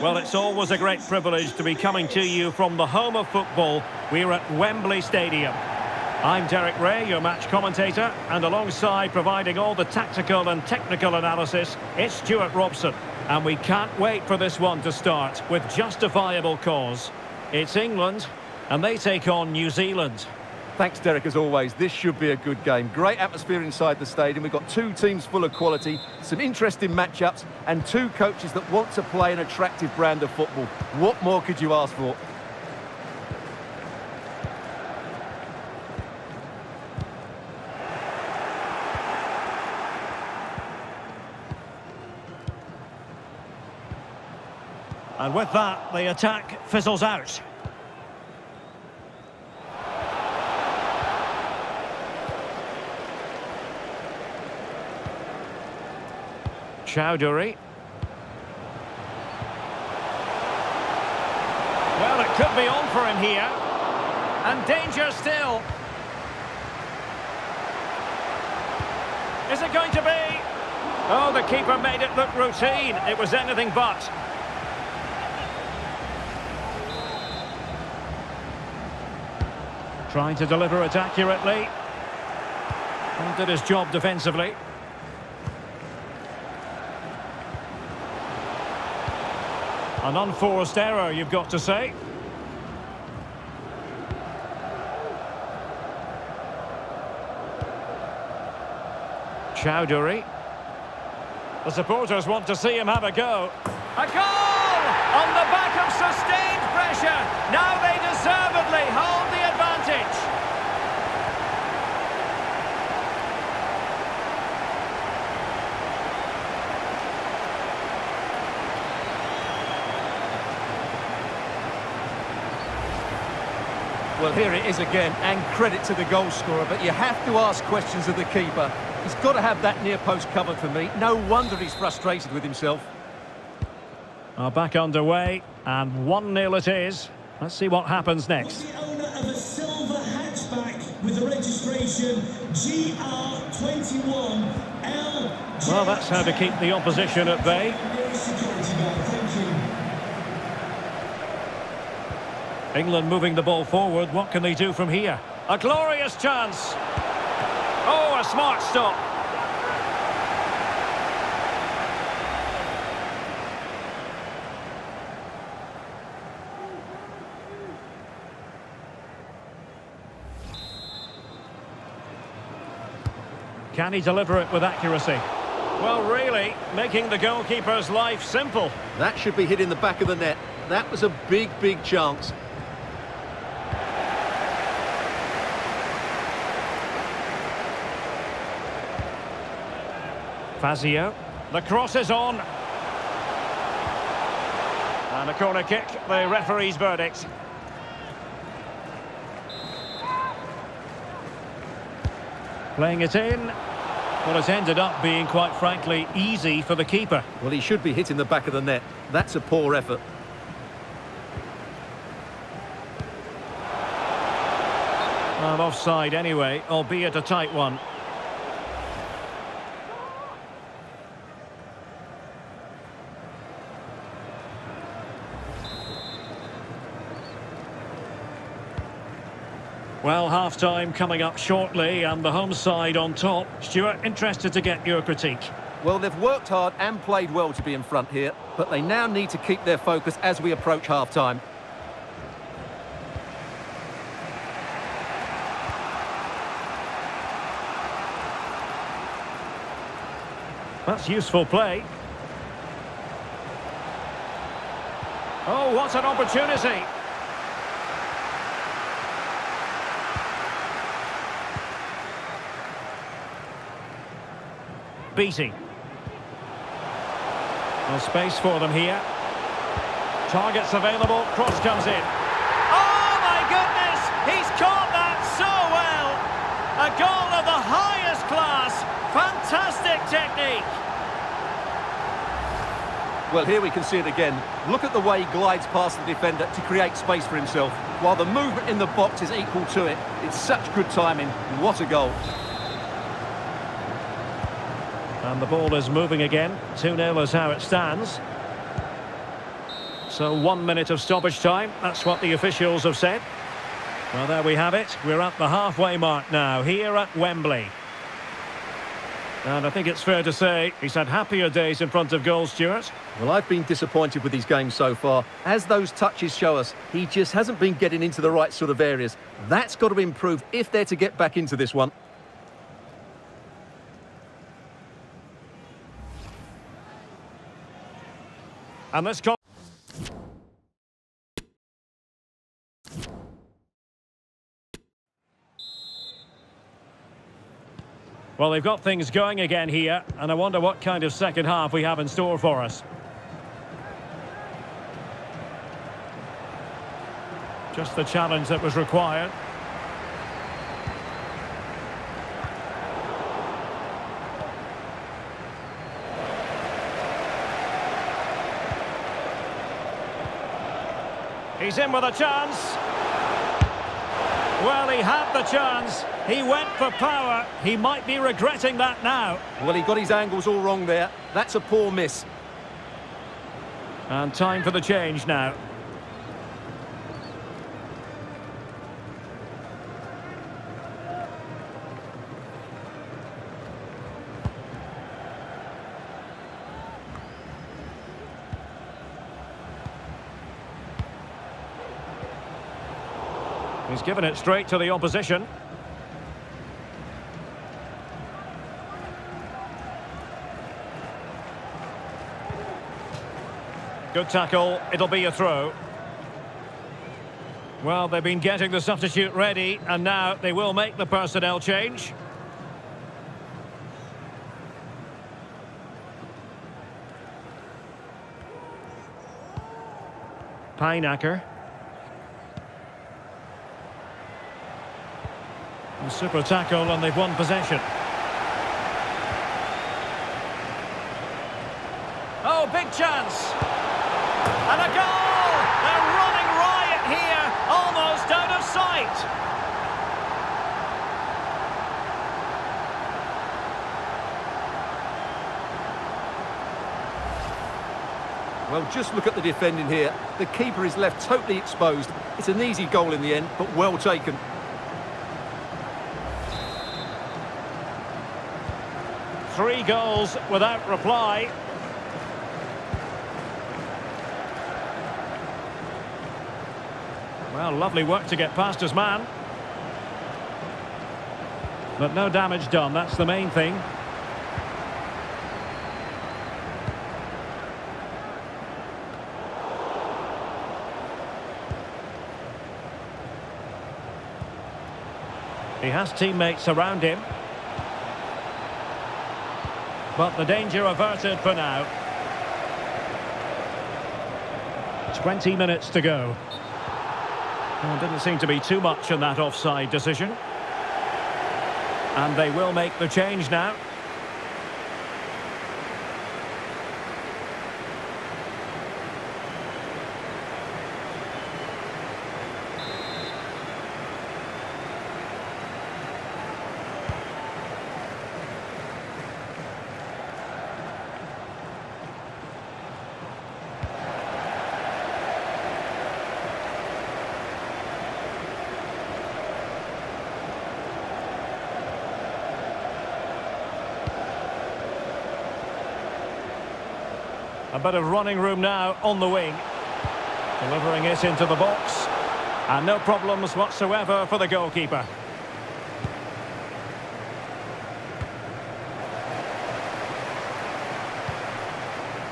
Well, it's always a great privilege to be coming to you from the home of football. We're at Wembley Stadium. I'm Derek Rae, your match commentator, and alongside providing all the tactical and technical analysis, it's Stewart Robson. And we can't wait for this one to start with justifiable cause. It's England, and they take on New Zealand. Thanks, Derek, as always. This should be a good game. Great atmosphere inside the stadium. We've got two teams full of quality, some interesting matchups, and two coaches that want to play an attractive brand of football. What more could you ask for? And with that, the attack fizzles out. Choudhury. Well, it could be on for him here. And danger still. Is it going to be? Oh, the keeper made it look routine. It was anything but. Trying to deliver it accurately. And did his job defensively. An unforced error, you've got to say. Choudhury. The supporters want to see him have a go. A goal! On the back of sustained pressure. Now they deservedly hold the advantage. Well, here it is again, and credit to the goal scorer, but you have to ask questions of the keeper. He's got to have that near post covered for me. No wonder he's frustrated with himself. Are back underway, and 1-0 it is. Let's see what happens next. The owner of a silver hatchback with the registration GR21L. Well, that's how to keep the opposition at bay. England moving the ball forward. What can they do from here? A glorious chance. Oh, a smart stop. Can he deliver it with accuracy? Well, really, making the goalkeeper's life simple. That should be hit in the back of the net. That was a big, big chance. Fazio. The cross is on. And a corner kick, the referee's verdict. Playing it in. Well, it's ended up being, quite frankly, easy for the keeper. Well, he should be hitting the back of the net. That's a poor effort. Well, offside anyway, albeit a tight one. Well, half-time coming up shortly and the home side on top. Stewart, interested to get your critique. Well, they've worked hard and played well to be in front here, but they now need to keep their focus as we approach half-time. That's useful play. Oh, what an opportunity. Beatty. No space for them here. Targets available, cross comes in. Oh my goodness! He's caught that so well! A goal of the highest class. Fantastic technique. Well, here we can see it again. Look at the way he glides past the defender to create space for himself, while the movement in the box is equal to it. It's such good timing. What a goal. And the ball is moving again. 2-0 is how it stands. So one minute of stoppage time. That's what the officials have said. Well, there we have it. We're at the halfway mark now, here at Wembley. And I think it's fair to say he's had happier days in front of goal, Stewart. Well, I've been disappointed with his game so far. As those touches show us, he just hasn't been getting into the right sort of areas. That's got to improve if they're to get back into this one. And let's go. Well, they've got things going again here, and I wonder what kind of second half we have in store for us. Just the challenge that was required. He's in with a chance. Well, he had the chance. He went for power. He might be regretting that now. Well, he got his angles all wrong there. That's a poor miss. And time for the change now. He's given it straight to the opposition. Good tackle. It'll be a throw. Well, they've been getting the substitute ready, and now they will make the personnel change. Pineacker. Super tackle, and they've won possession. Oh, big chance! And a goal! They're running riot here, almost out of sight. Well, just look at the defending here. The keeper is left totally exposed. It's an easy goal in the end, but well taken. Three goals without reply. Well, lovely work to get past his man. But no damage done, that's the main thing. He has teammates around him. But the danger averted for now. 20 minutes to go. Well, didn't seem to be too much in that offside decision. And they will make the change now. A bit of running room now on the wing. Delivering it into the box. And no problems whatsoever for the goalkeeper.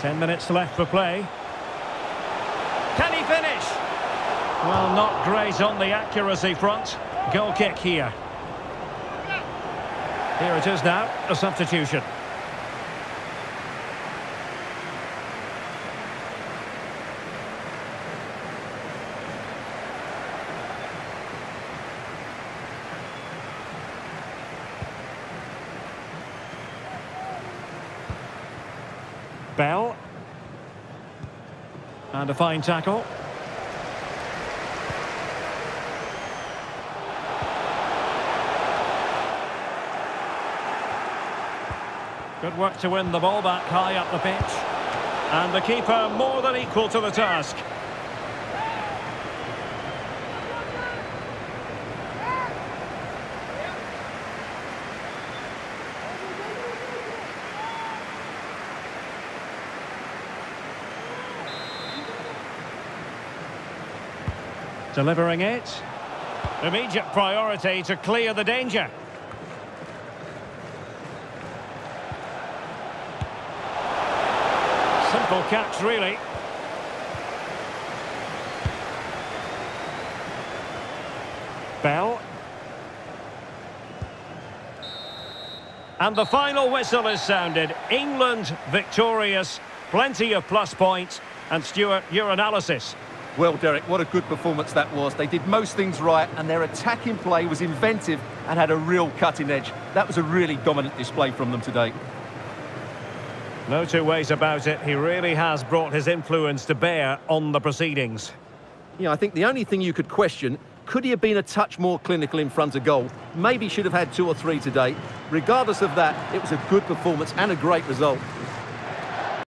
Ten minutes left for play. Can he finish? Well, not great on the accuracy front. Goal kick here. Here it is now, a substitution. Bell. And a fine tackle. Good work to win the ball back high up the pitch. And the keeper more than equal to the task. Delivering it. Immediate priority to clear the danger. Simple catch, really. Bell. And the final whistle is sounded. England victorious. Plenty of plus points. And Stewart, your analysis. Well, Derek, what a good performance that was. They did most things right, and their attacking play was inventive and had a real cutting edge. That was a really dominant display from them today. No two ways about it. He really has brought his influence to bear on the proceedings. Yeah, I think the only thing you could question, could he have been a touch more clinical in front of goal? Maybe should have had two or three today. Regardless of that, it was a good performance and a great result.